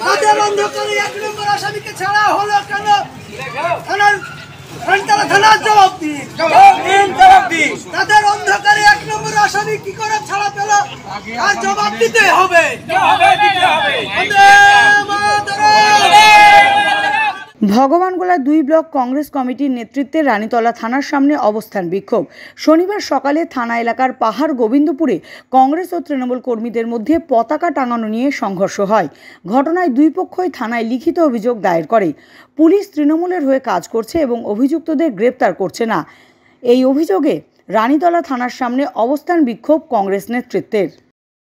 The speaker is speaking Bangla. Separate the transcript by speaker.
Speaker 1: তাদের অন্ধকারে এক নম্বর আসামিকে ছাড়া হলো কেন? থানার ঘন্টালা থানার জবাব দিন। তাদের অন্ধকারে এক নম্বর আসামি কি করে ছাড়া পেল? আর জবাব দিতে হবে
Speaker 2: ভগবানগোলা দুই ব্লক কংগ্রেস কমিটির নেতৃত্বে রানীতলা থানার সামনে অবস্থান বিক্ষোভ। শনিবার সকালে থানা এলাকার পাহাড় গোবিন্দপুরে কংগ্রেস ও তৃণমূল কর্মীদের মধ্যে পতাকা টাঙানো নিয়ে সংঘর্ষ হয়। ঘটনায় দুই পক্ষই থানায় লিখিত অভিযোগ দায়ের করে। পুলিশ তৃণমূলের হয়ে কাজ করছে এবং অভিযুক্তদের গ্রেপ্তার করছে না। এই অভিযোগে রানীতলা থানার সামনে অবস্থান বিক্ষোভ কংগ্রেস নেতৃত্বের।